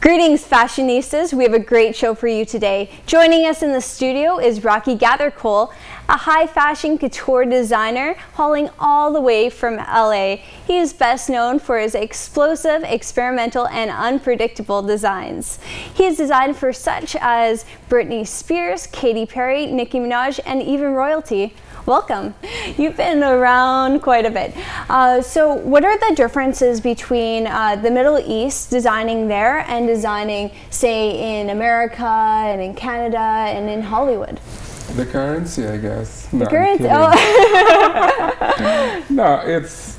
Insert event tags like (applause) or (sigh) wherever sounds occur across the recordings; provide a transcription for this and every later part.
Greetings, fashionistas. We have a great show for you today. Joining us in the studio is Rocky Gathercole, a high fashion couture designer hauling all the way from LA. He is best known for his explosive, experimental, and unpredictable designs. He has designed for such as Britney Spears, Katy Perry, Nicki Minaj, and even royalty. Welcome. You've been around quite a bit. Uh, so, what are the differences between uh, the Middle East designing there and designing, say, in America and in Canada and in Hollywood? The currency, I guess. The No, currency. Oh. (laughs) No, it's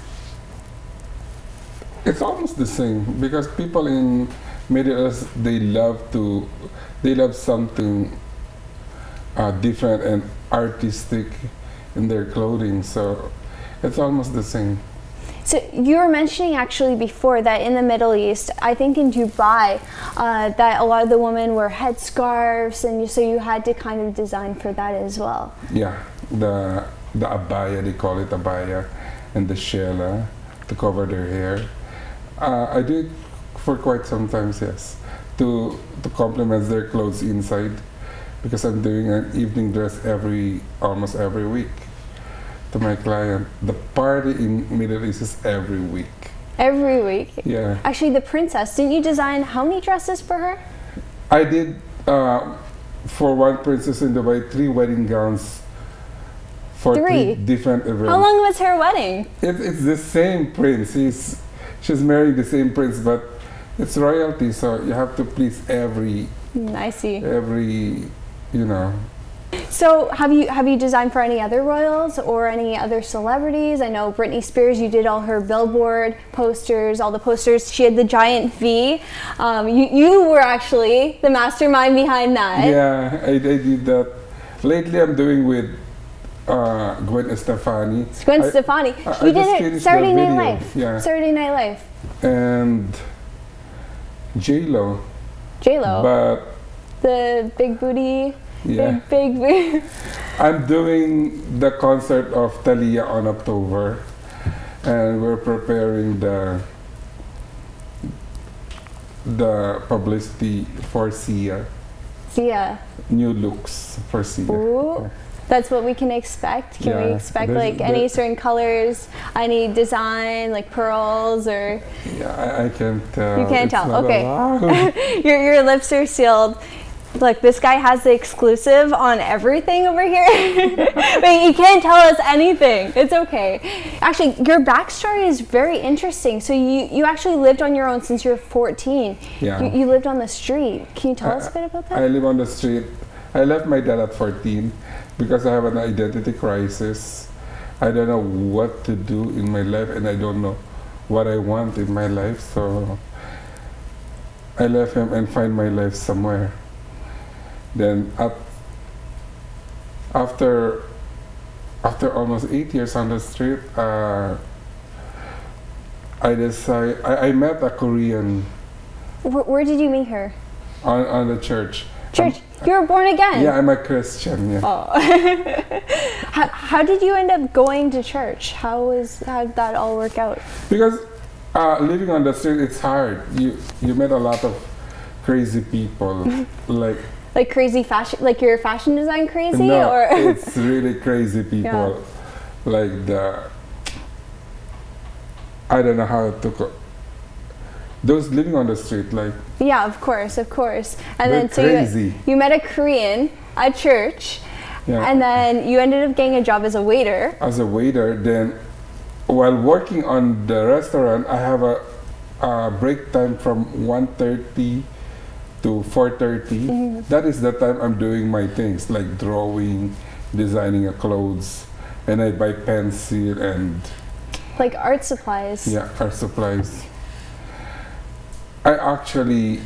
it's almost the same because people in Middle East they love to they love something uh, different and artistic in their clothing, so it's almost the same. So you were mentioning actually before that in the Middle East, I think in Dubai, uh, that a lot of the women wear headscarves, and you, so you had to kind of design for that as well. Yeah, the the abaya they call it abaya, and the shela to cover their hair. Uh, I do it for quite some time, yes, to to complement their clothes inside, because I'm doing an evening dress every almost every week to my client. The party in Middle East is every week. Every week. Yeah, Actually, the princess, didn't you design how many dresses for her? I did uh, for one princess in Dubai three wedding gowns for Three? different events. How long was her wedding? It, it's the same prince. He's, she's marrying the same prince, but it's royalty, so you have to please every Hmm, I see. every you know. So, have you have you designed for any other royals or any other celebrities? I know Britney Spears. You did all her billboard posters, all the posters. She had the giant V. Um, you you were actually the mastermind behind that. Yeah, I, I did that. Lately, I'm doing with uh, Gwen Stefani. Gwen Stefani. I- I you did it Saturday Night Live. yeah. Saturday Night Live. and J Lo, J Lo, but the big booty, yeah, big big. (laughs) I'm doing the concert of Thalia on October, and we're preparing the the publicity for Sia, Sia. new looks for Sia. Ooh. That's what we can expect. Can we expect there's- like any certain colors, any design, like pearls or? Yeah, I, I can't tell. You can't It's tell, okay. (laughs) your your lips are sealed. Look, this guy has the exclusive on everything over here. (laughs) but he can't tell us anything. It's okay. Actually, your backstory is very interesting. So you, you actually lived on your own since you were 14. Yeah. You, you lived on the street. Can you tell us a bit about that? I live on the street. I left my dad at 14 because I have an identity crisis. I don't know what to do in my life and I don't know what I want in my life. So I left him and find my life somewhere. Then up, after after almost eight years on the street, uh, I decided I, I met a Korean where, where did you meet her? on, on the church. Church. you were born again. Yeah, I'm a Christian. Yeah. Oh. (laughs) how, how did you end up going to church? How was how did that all work out? Because uh, living on the street, it's hard. You you met a lot of crazy people. (laughs) like Like crazy fashion, like your fashion design crazy, no, or it's (laughs) really crazy people. Like the I don't know how to. Co- those living on the street, like yeah, of course, of course. And then so crazy. you you met a Korean at church, yeah. and then you ended up getting a job as a waiter. as a waiter, then while working on the restaurant, I have a, a break time from 1.30 to 4.30. Mm-hmm. That is the time I'm doing my things like drawing, designing a clothes, and I buy pencil and Like art supplies. yeah, art supplies. I actually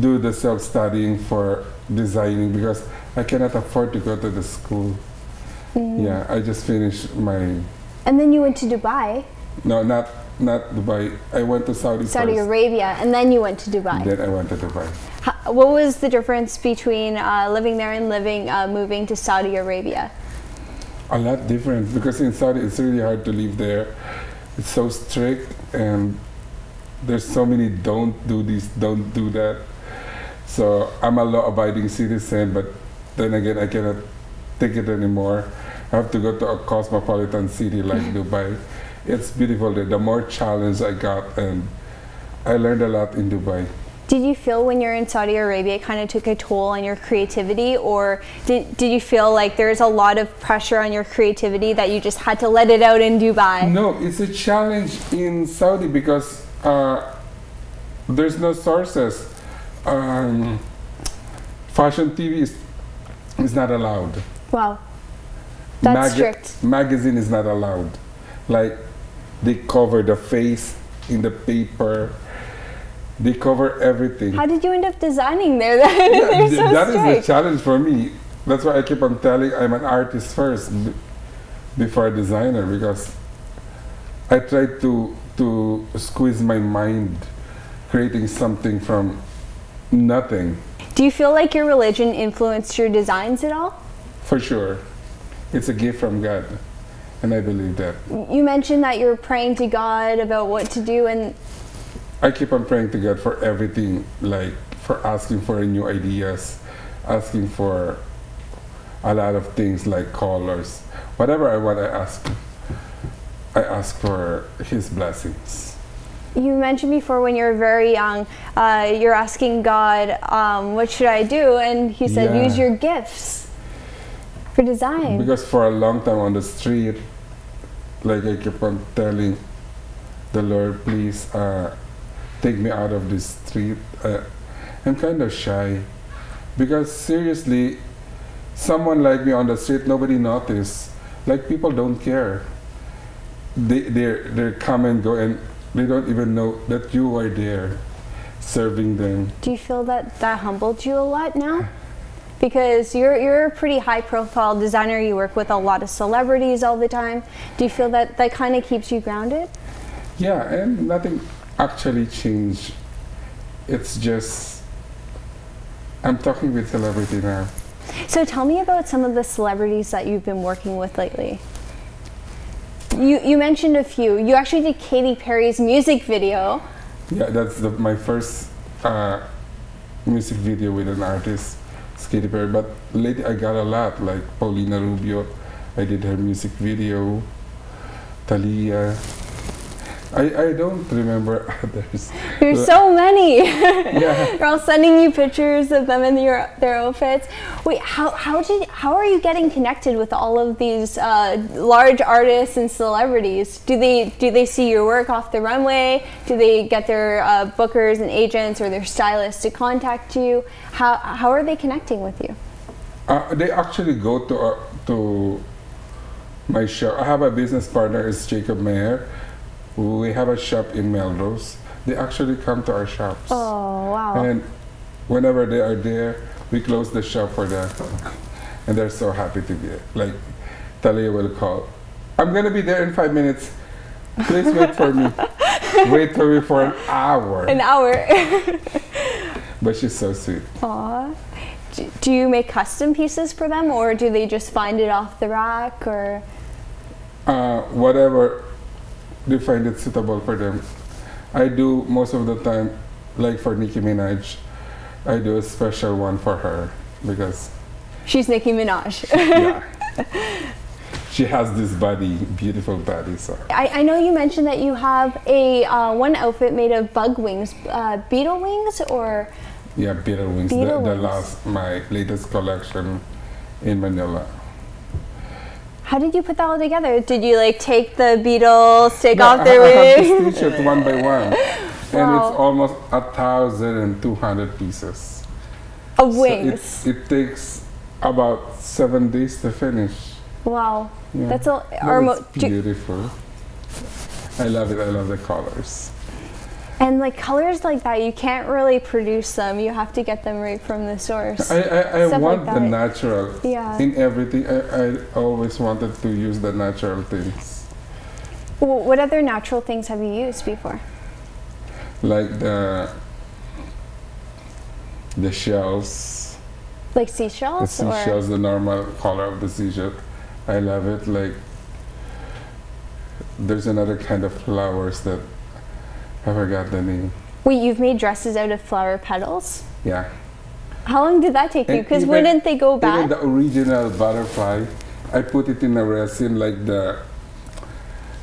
do the self-studying for designing because I cannot afford to go to the school. Mm-hmm. Yeah, I just finished my And then you went to Dubai, No, not not Dubai. I went to Saudi, Saudi first. Arabia, and then you went to Dubai. Then I went to Dubai. How, what was the difference between uh, living there and living, uh, moving to Saudi Arabia? A lot different because in Saudi it's really hard to live there. It's so strict and there's so many don't do this, don't do that. So I'm a law-abiding citizen, but then again, I cannot take it anymore. I have to go to a cosmopolitan city like (laughs) Dubai. It's beautiful there. The more challenge I got, and I learned a lot in Dubai. Did you feel when you're in Saudi Arabia it kind of took a toll on your creativity, or did, did you feel like there's a lot of pressure on your creativity that you just had to let it out in Dubai? No, it's a challenge in Saudi because uh, there's no sources. Um, fashion TV is, is not allowed. Wow. That's strict. Magazine is not allowed. Like they cover the face in the paper. They cover everything. How did you end up designing there (laughs) then? Yeah, so that is the challenge for me. That's why I keep on telling I'm an artist first b- before a designer because I try to to squeeze my mind creating something from nothing Do you feel like your religion influenced your designs at all? for sure. It's a gift from God and I believe that. You mentioned that you're praying to God about what to do, and I keep on praying to God for everything, like for asking for new ideas, asking for a lot of things like callers, Whatever I want, I ask. I ask for His blessings. you mentioned before when you were very young, uh, you're asking God, um, "What should I do?" And He said, Yeah. "Use your gifts for design." Because for a long time on the street, like I keep on telling the Lord, please uh, take me out of this street. Uh, I'm kind of shy. Because seriously, someone like me on the street, nobody notice. Like people don't care. They they they come and go and they don't even know that you are there serving them. Do you feel that that humbled you a lot now? Because you're you're a pretty high profile designer. You work with a lot of celebrities all the time. Do you feel that that kind of keeps you grounded? Yeah, and nothing actually changed. It's just I'm talking with celebrity now. So tell me about some of the celebrities that you've been working with lately. You you mentioned a few. You actually did Katy Perry's music video. Yeah, that's the, my first uh, music video with an artist, Katy Perry. But lately I got a lot, like Paulina Rubio. I did her music video. Thalia. I, I don't remember (laughs) others. There's so many. (laughs) Yeah. They're all sending you pictures of them in their their outfits. Wait, how how did how are you getting connected with all of these uh, large artists and celebrities? Do they do they see your work off the runway? Do they get their uh, bookers and agents or their stylists to contact you? How how are they connecting with you? Uh, they actually go to uh, to my show. I have a business partner, is Jacob Mayer. We have a shop in Melrose. They actually come to our shops. Oh wow! And whenever they are there, we close the shop for them. And they're so happy to be there. Like, Thalia will call. I'm gonna be there in five minutes. Please wait for me. (laughs) wait for me for an hour. An hour. (laughs) But she's so sweet. Aw. Do- Do you make custom pieces for them, or do they just find it off the rack, or? uh, whatever they find it suitable for them. I do most of the time, like for Nicki Minaj, I do a special one for her because She's Nicki Minaj. (laughs) yeah, she has this body, beautiful body. So I, I know you mentioned that you have a uh, one outfit made of bug wings, uh, beetle wings, or yeah, Beetle Wings, Beetle the, the last my latest collection in Manila. How did you put that all together? Did you like take the beetles, take No, off their (laughs) I have wings? T-shirt one by one, (laughs) and it's almost a thousand and two hundred pieces. Of So wings. it, it takes about seven days to finish. wow, Yeah. that's a. It's beautiful. I love it. I love the colors. And like colors like that, you can't really produce them. You have to get them right from the source. I, I, I want like the natural Yeah. in everything. I, I always wanted to use the natural things, Wh- what other natural things have you used before? like the the shells, Like the seashells, or seashells, the normal color of the seashell. I love it. Like there's another kind of flowers that I forgot the name. Wait, you've made dresses out of flower petals? Yeah. How long did that take you? Because wouldn't they go Even bad? the original butterfly, I put it in a resin like the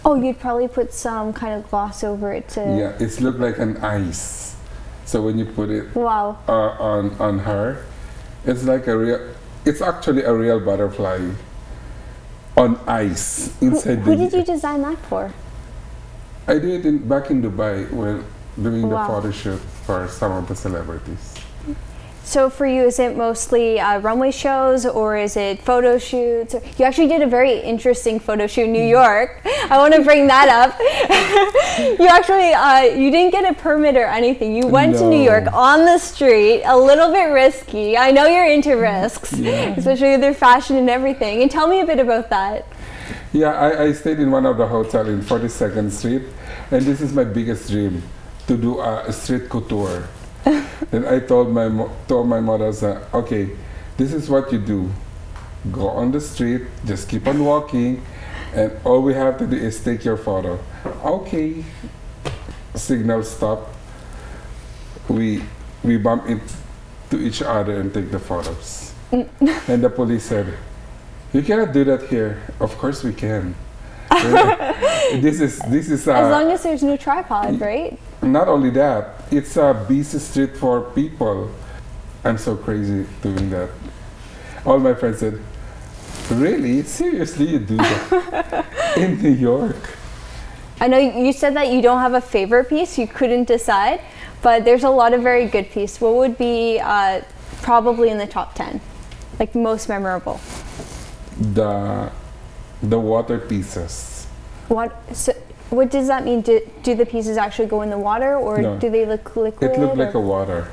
Oh, you'd probably put some kind of gloss over it to. yeah. It's looked like an ice. So when you put it Wow. uh, on on her, it's like a real. It's actually a real butterfly on ice Who, inside who the. did you design that for? I did it in, back in Dubai when doing Wow. the photo shoot for some of the celebrities. So for you, is it mostly uh, runway shows or is it photo shoots? You actually did a very interesting photo shoot in New York. (laughs) I want to bring that up. (laughs) you actually uh, you didn't get a permit or anything. You went to New York on the street, a little bit risky. I know you're into risks, Yeah. especially with their fashion and everything. And tell me a bit about that. Yeah, I, I stayed in one of the hotel in 42nd Street, and this is my biggest dream, to do a street couture. (laughs) and I told my told my mother, uh, okay, this is what you do. Go on the street, just keep on walking, and all we have to do is take your photo. Okay. Signal stop. We we bump into each other and take the photos. (laughs) and the police said, "You cannot do that here." Of course we can. (laughs) this is this is As long as there's no tripod, right? not only that. It's a busy street for people. I'm so crazy doing that. All my friends said, "Really? Seriously, you do that (laughs) in New York?" I know you said that you don't have a favorite piece, you couldn't decide, but there's a lot of very good pieces. What would be uh, probably in the top 10? Like most memorable? The the water pieces. What, so, what does that mean? Do, do the pieces actually go in the water or No. do they look liquid? It looked like a water.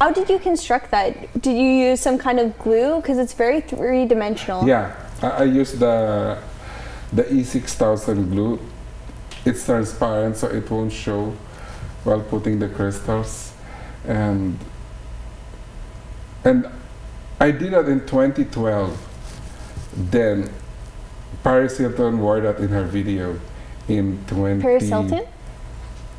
How did you construct that? Did you use some kind of glue? Because it's very three dimensional. Yeah, I, I used the the E6000 glue. It's transparent, so it won't show while putting the crystals, and and I did that in 2012. Then Paris Hilton wore that in her video in 20. Paris Hilton?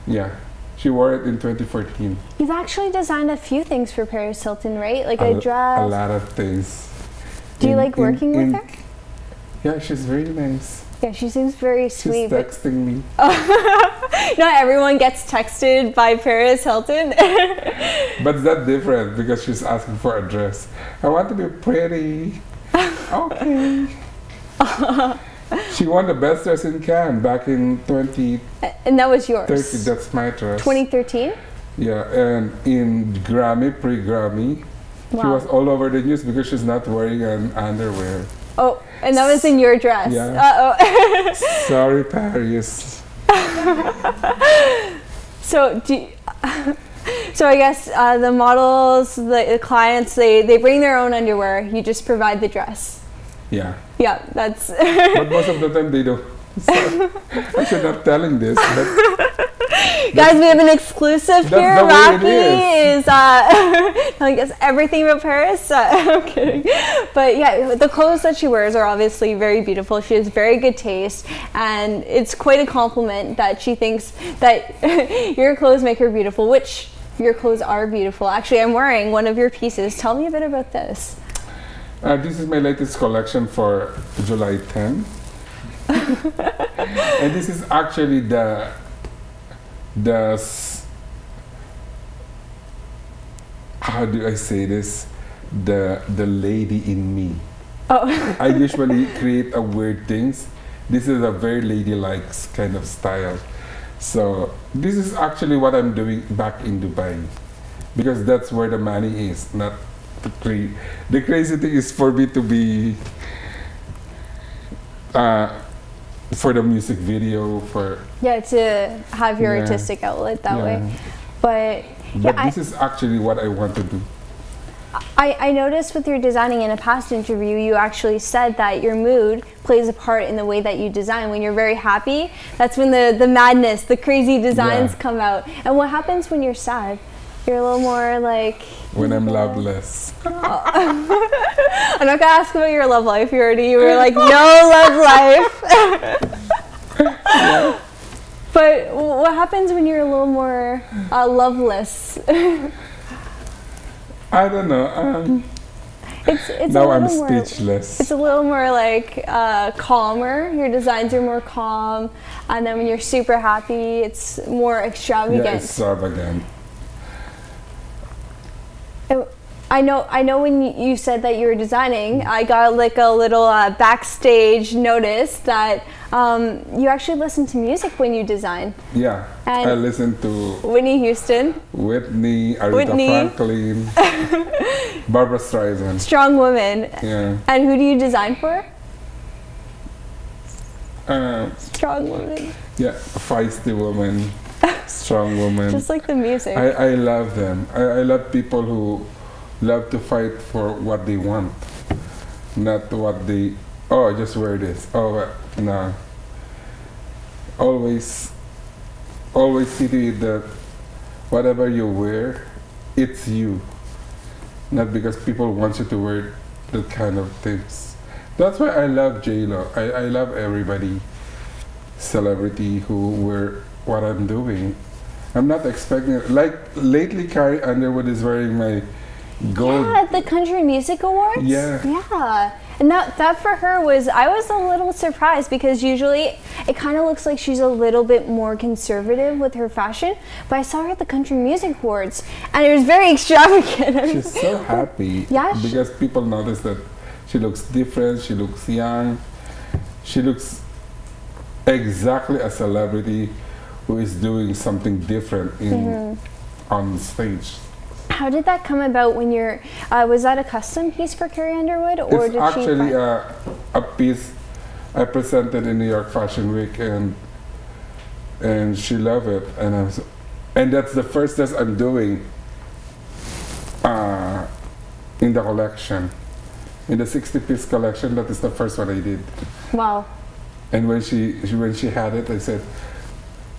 Yeah, she wore it in 2014. You've actually designed a few things for Paris Hilton, right? Like a, l- dress. a lot of things. Do you like in- working in- with her? Yeah, she's very nice. Yeah, she seems very sweet. But texting me. (laughs) not everyone gets texted by Paris Hilton. (laughs) But it's that different because she's asking for a dress. I want to be pretty. Okay. (laughs) she won the best dress in Cannes back in 2013. and that was yours. That's my dress. 2013? Yeah, and in Grammy, pre-Grammy, she was all over the news because she's not wearing an underwear. Oh, and that was in your dress. Yeah. Uh-oh. (laughs) Sorry, Paris. (laughs) so do you- So I guess uh, the models, the, the clients, they, they bring their own underwear. You just provide the dress. Yeah, Yeah, that's (laughs) but most of the time they don't. So, I should not telling this, (laughs) guys. We have an exclusive here. the way it Rocky is, uh, (laughs) telling us everything about Paris. Uh, I'm kidding, but yeah, the clothes that she wears are obviously very beautiful. She has very good taste, and it's quite a compliment that she thinks that your clothes make her beautiful. Which your clothes are beautiful. Actually, I'm wearing one of your pieces. Tell me a bit about this. Uh, this is my latest collection for July 10. (laughs) and this is actually the the how do I say this the the lady in me. Oh, I (laughs) usually create a weird things. This is a very ladylike kind of style. So this is actually what I'm doing back in Dubai, because that's where the money is. Not the cra- the crazy thing is for me to be uh, for the music video for yeah, to have your Yeah. artistic outlet that yeah. way. But But Yeah, I- this is actually what I want to do. I, I noticed with your designing in a past interview, you actually said that your mood plays a part in the way that you design. When you're very happy, that's when the, the madness, the crazy designs Yeah. come out. And what happens when you're sad? You're a little more like. When I'm loveless. (laughs) I'm not gonna ask about your love life. You already you were like (laughs) no love life. (laughs) But But what happens when you're a little more uh, loveless? I don't know. Um, it's it's now I'm more. speechless. It's a little more like uh, calmer. Your designs are more calm, and then when you're super happy, it's more extravagant. yeah, extravagant. I know. I know. When you- you said that you were designing, I got like a little uh, backstage notice that um, you actually listen to music when you design. Yeah, And- I listen to Whitney Houston, Whitney, Aretha Whitney. Franklin, (laughs) Barbra Streisand. strong woman. Yeah, And who do you design for? uh, Strong woman. yeah, feisty woman, (laughs) strong woman. Just like the music. I, I love them. I, I love people who love to fight for what they want, not what they. Oh, just wear this. Oh, uh, no. Always, always see that whatever you wear, it's you. Not because people want you to wear that kind of things. That's why I love J Lo. I, I love everybody, celebrity who wear what I'm doing. I'm not expecting like lately. Carrie Underwood is wearing my gold. yeah, the Country Music Awards. Yeah. Yeah. And that, that for her was, I was a little surprised because usually it kind of looks like she's a little bit more conservative with her fashion. But I saw her at the Country Music Awards and it was very (laughs) extravagant. She's so happy. (laughs) Yeah, Because people notice that she looks different. She looks young. She looks exactly a celebrity who is doing something different in Mm-hmm. on stage. How did that come about when you're, uh, was that a custom piece for Carrie Underwood or it's did actually she? a, a piece I presented in New York Fashion Week, and and she loved it, and I was, and that's the first test I'm doing uh, in the collection, in the 60 piece collection. That is the first one I did, wow. and when she, she when she had it, I said,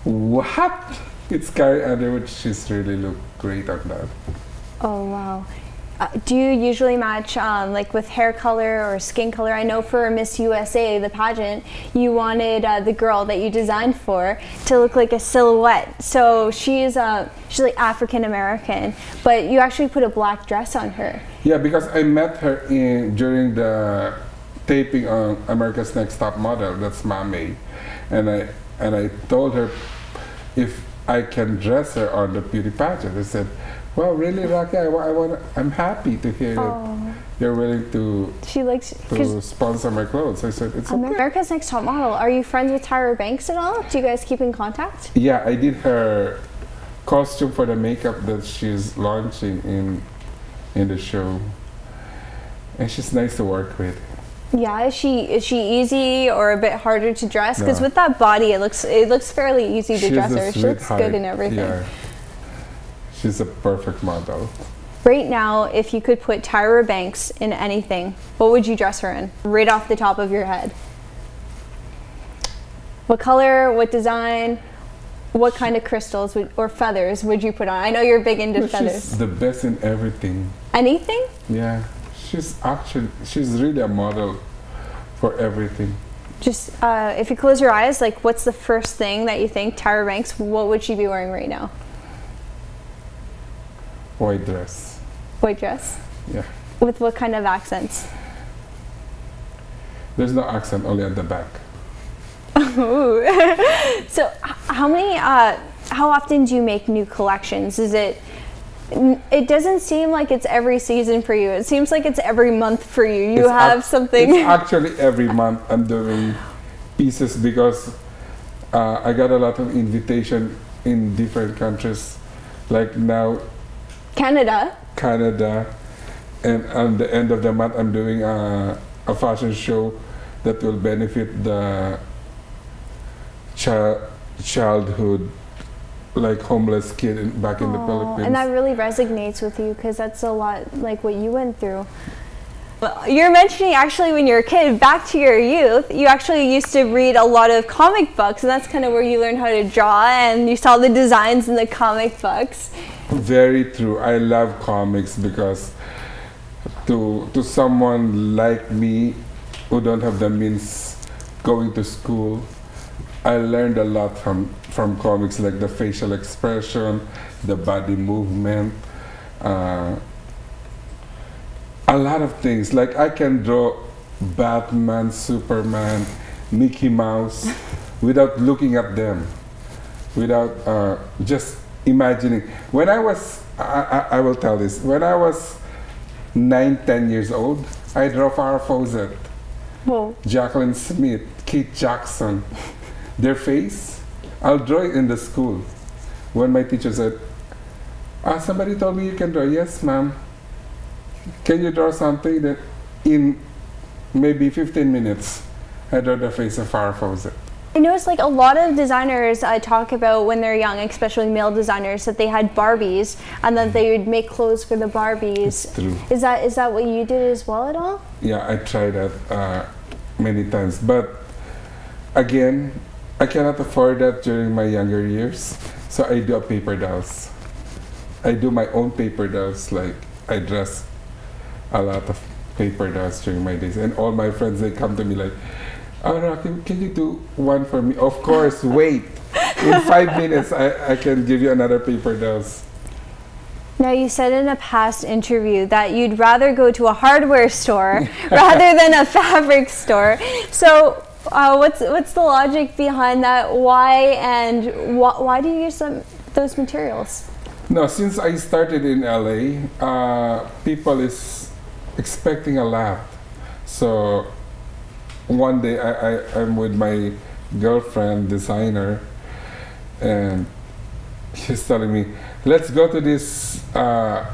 "What? It's Carrie Underwood. She's really looked great on that." Oh wow. Uh, do you usually match um, like with hair color or skin color? I know for Miss USA, the pageant, you wanted uh, the girl that you designed for to look like a silhouette. So she's uh, she's like African American, but you actually put a black dress on her. Yeah, because I met her in during the taping on America's Next Top Model. That's Mame, and I and I told her if I can dress her on the beauty pageant. I said, "Well, really, Rocky, I, I want. I'm happy to hear that Oh, you're willing to she likes to sponsor my clothes." I said, "It's okay." America's Next Top Model. Are you friends with Tyra Banks at all? Do you guys keep in contact? Yeah, I did her costume for the makeup that she's launching in in the show, and she's nice to work with. Yeah, is she is she easy or a bit harder to dress? Because No. with that body, it looks it looks fairly easy to She's dress her. She looks good in everything. Yeah. She's a perfect model. Right now, if you could put Tyra Banks in anything, what would you dress her in? Right off the top of your head. What color? What design? What kind of crystals would, or feathers would you put on? I know you're big into She's feathers. the best in everything. Anything? Yeah. She's actually she's really a model for everything. Just uh, if you close your eyes, like what's the first thing that you think Tyra Banks? What would she be wearing right now? White dress. White dress. Yeah. With what kind of accents? There's no accent, only at the back. (laughs) So, how many? Uh, how often do you make new collections? Is it? It doesn't seem like it's every season for you. It seems like it's every month for you. You It's have something. It's (laughs) actually every month I'm doing pieces because uh, I got a lot of invitation in different countries. Like now, Canada. Canada, and on the end of the month, I'm doing a, a fashion show that will benefit the chi- childhood, like homeless kid in, back in the Philippines. And that really resonates with you because that's a lot like what you went through. You're mentioning actually when you were a kid, back to your youth, you actually used to read a lot of comic books, and that's kind of where you learned how to draw, and you saw the designs in the comic books. Very true. I love comics because to to someone like me who don't have the means going to school, I learned a lot from from comics, like the facial expression, the body movement, uh, a lot of things. Like I can draw Batman, Superman, Mickey Mouse (laughs) without looking at them, without uh, just imagining. When I was, I, I, I will tell this. When I was nine, ten years old, I draw Farrah Fawcett, Whoa. Jaclyn Smith, Kate Jackson. (laughs) Their face, I'll draw it in the school. When my teacher said, ah, somebody told me you can draw. Yes, ma'am. Can you draw something that in maybe 15 minutes, I draw the face of Farrah I noticed like a lot of designers uh, talk about when they're young, especially male designers, that they had Barbies and that they would make clothes for the Barbies. It's true. Is that is that what you did as well at all? Yeah, I tried that uh, many times, but again, I cannot afford that during my younger years, so I do a paper dolls. I do my own paper dolls, like I dress a lot of paper dolls during my days, and all my friends they come to me like, "Oh, Rocky, can you do one for me?" Of course, (laughs) wait. In five minutes, I, I can give you another paper dolls. Now you said in a past interview that you'd rather go to a hardware store (laughs) rather than a fabric store. So uh, what's what's the logic behind that? Why and wh- why do you use some, those materials? No, since I started in LA, uh, people is expecting a lot. So one day I, I, I'm with my girlfriend, designer, and she's telling me, let's go to this uh,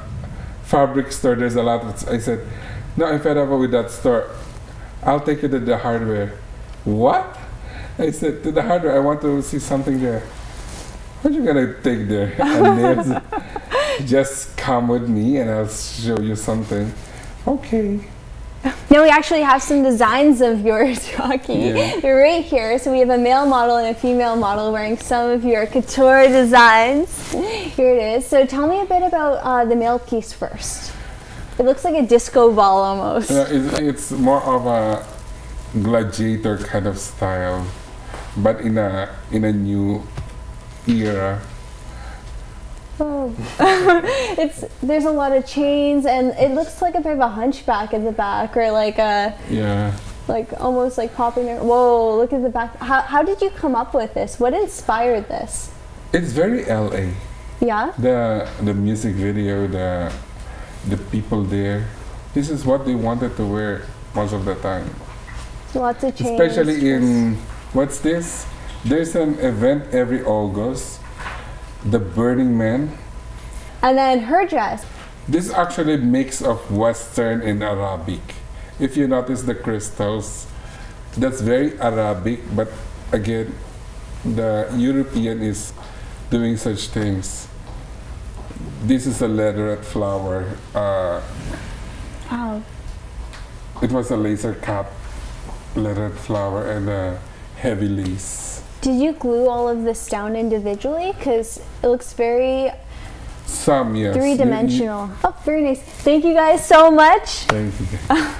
fabric store. There's a lot of, I said, no, I'm fed up with that store. I'll take you to the hardware. What? I said, to the hardware, I want to see something there. What you gonna take there? (laughs) And (laughs) just come with me and I'll show you something. Okay. (laughs) Now we actually have some designs of yours, (laughs) Rocky. Yeah. They're right here. So we have a male model and a female model wearing some of your couture designs. (laughs) Here it is. So tell me a bit about uh, the male piece first. It looks like a disco ball almost. Uh, it's, it's more of a gladiator kind of style, but in a in a new era. Oh. (laughs) it's there's a lot of chains and it looks like a bit of a hunchback at the back or like a Yeah. like almost like popping it. Whoa, look at the back. How, how did you come up with this? What inspired this? It's very LA. Yeah? The the music video, the the people there. This is what they wanted to wear most of the time. Lots of chains. Especially in what's this? There's an event every August, the Burning Man. And then her dress. This actually mix of Western and Arabic. If you notice the crystals, that's very Arabic, but again, the European is doing such things. This is a leatherette flower. Uh, Wow. it was a laser cut leatherette flower and a heavy lace. Did you glue all of this down individually? Because it looks very Some, yes. Three dimensional. Oh, very nice. Thank you guys so much. Thank you. (laughs)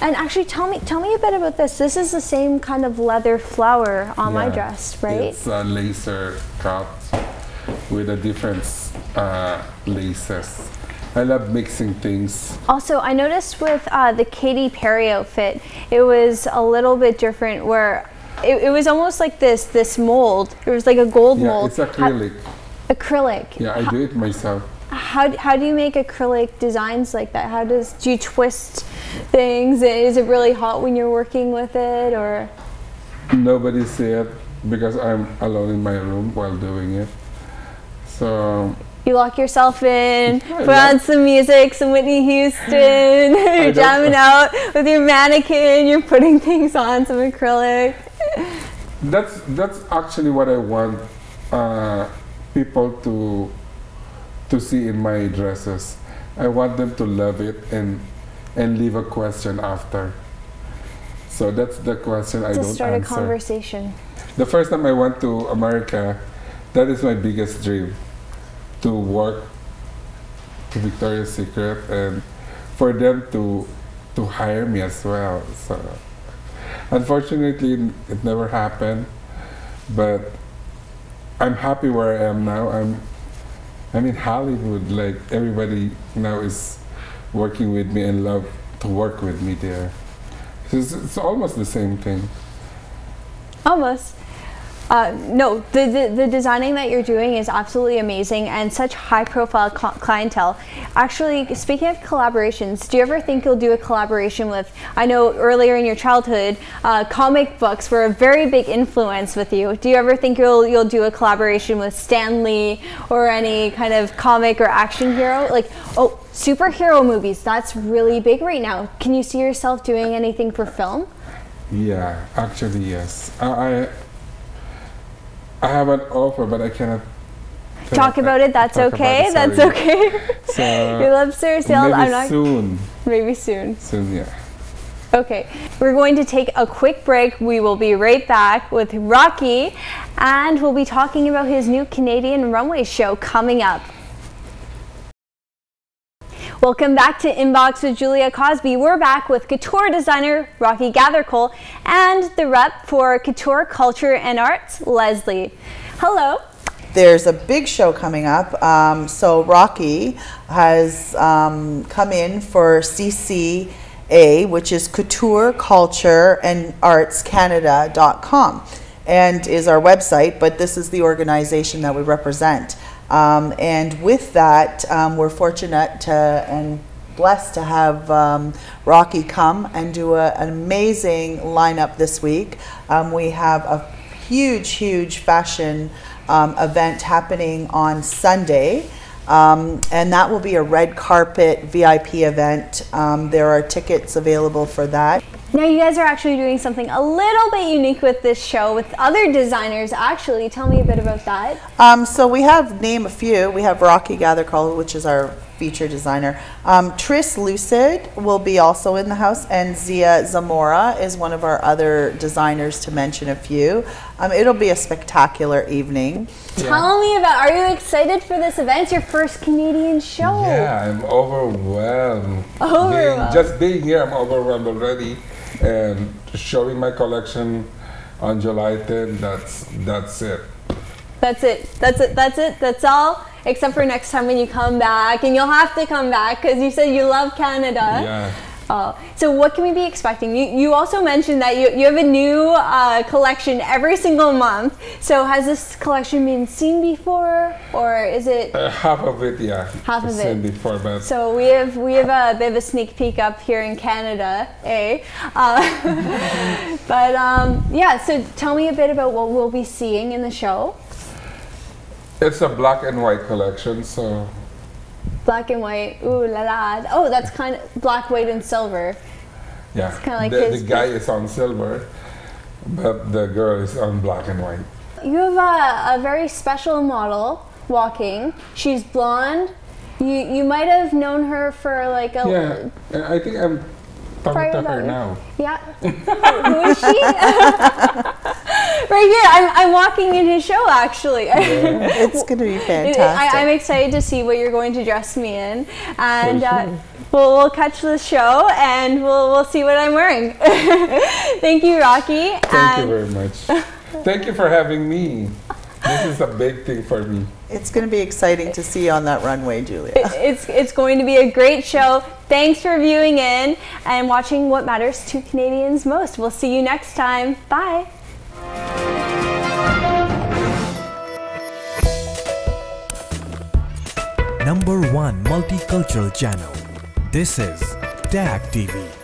And actually, tell me tell me a bit about this. This is the same kind of leather flower on my dress, right? It's a laser cut with a different uh, laces. I love mixing things. Also, I noticed with uh, the Katy Perry outfit, it was a little bit different. Where it, it was almost like this this mold. It was like a gold Yeah, mold. it's acrylic. How- acrylic. Yeah, I do it myself. How, how do you make acrylic designs like that? How does do you twist things? Is it really hot when you're working with it, or Nobody see it because I'm alone in my room while doing it. So you lock yourself in, (laughs) I put on some music, some Whitney Houston, (laughs) you're jamming (laughs) out with your mannequin, you're putting things on, some acrylic. That's that's actually what I want uh, people to to see in my dresses. I want them to love it and and leave a question after. So that's the question I don't answer. To start a conversation. The first time I went to America, that is my biggest dream to work to Victoria's Secret and for them to to hire me as well. So unfortunately, it never happened. but I'm happy where I am now. I'm I'm in Hollywood. Like everybody now is working with me and love to work with me there. It's, it's almost the same thing. Almost. Uh, no, the, the, the, designing that you're doing is absolutely amazing and such high profile clientele. Actually, speaking of collaborations, do you ever think you'll do a collaboration with, I know earlier in your childhood, uh, comic books were a very big influence with you. Do you ever think you'll, you'll do a collaboration with Stan Lee or any kind of comic or action hero? Like, oh, superhero movies, that's really big right now. Can you see yourself doing anything for film? Yeah, actually, yes. I, I I have an offer, but I cannot talk about it. That's okay. It, that's okay. So you love Sale. Maybe I'm not soon. Maybe soon. Soon, yeah. Okay, we're going to take a quick break. We will be right back with Rocky, and we'll be talking about his new Canadian runway show coming up. Welcome back to Inbox with Julia Cosby. We're back with couture designer Rocky Gathercole and the rep for couture culture and arts, Leslie. Hello. There's a big show coming up. Um, so Rocky has um, come in for CCA, which is Couture Culture and Arts Canada.com and is our website, but this is the organization that we represent. Um, and with that, um, we're fortunate to, and blessed to have um, Rocky come and do a, an amazing lineup this week. Um, we have a huge, huge fashion um, event happening on Sunday. Um, and that will be a red carpet VIP event. there are tickets available for that. Now you guys are actually doing something a little bit unique with this show with other designers actually. Tell me a bit about that. Um, so we have, name a few, we have Rocky Gathercole, which is our feature designer. Um, Tris Lucid will be also in the house, and Zia Zamora is one of our other designers to mention a few. Um, it'll be a spectacular evening. Yeah. Tell me about, are you excited for this event? It's your first Canadian show. Yeah, I'm overwhelmed. Overwhelmed. Being, just being here, I'm overwhelmed already and showing my collection on July 10th. That's that's it. That's it. That's it. That's it. That's all. Except for next time when you come back, and you'll have to come back because you said you love Canada. Yeah. Uh, so what can we be expecting? You, you also mentioned that you, you have a new uh, collection every single month. So has this collection been seen before, or is it uh, half of it? Yeah, half of it. before, but so we have we have a bit of a sneak peek up here in Canada, eh? Uh, (laughs) but um, yeah, so tell me a bit about what we'll be seeing in the show. It's a black and white collection, so black and white. Ooh la la. Oh, that's kind of black, white, and silver. Yeah. It's kind of like the, his. The guy is on silver, but the girl is on black and white. You have a, a very special model walking. She's blonde. You you might have known her for like a. Yeah, I think I'm talking to her now. Yeah. (laughs) Who is she? (laughs) (laughs) right here. I'm, I'm walking in his show actually. Yeah. it's going to be (laughs) fantastic. I, am excited to see what you're going to dress me in. And uh, we'll, we'll catch the show and we'll, we'll see what I'm wearing. (laughs) Thank you, Rocky. Thank and you very much. Thank you for having me. This is a big thing for me. It's going to be exciting to see you on that runway, Julia. It's, it's going to be a great show. Thanks for viewing in and watching what matters to Canadians most. We'll see you next time. Bye. Number one multicultural channel. This is TAG TV.